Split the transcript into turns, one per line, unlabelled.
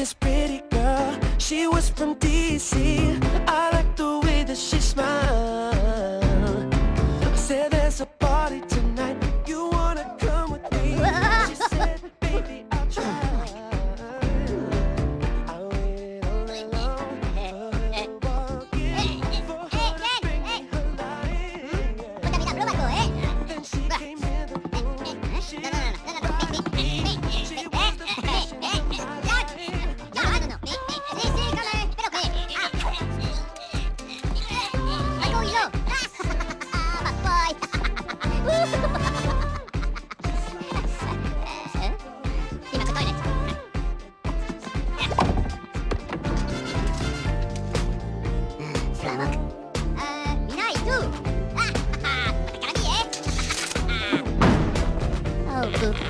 this pretty girl. She was from DC. I like the way that she smiled. Said there's a party tonight. You wanna come with me? She said, baby, I'll try. I waited all night long for her to walk in, for her to bring me her light. Then she came in the room. ずっ。